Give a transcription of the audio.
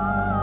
Bye.